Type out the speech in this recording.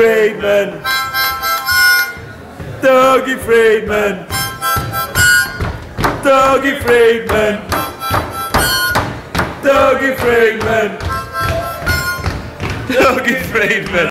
Friedman. Dougie Friedman. Dougie Friedman. Dougie Friedman. Dougie Friedman.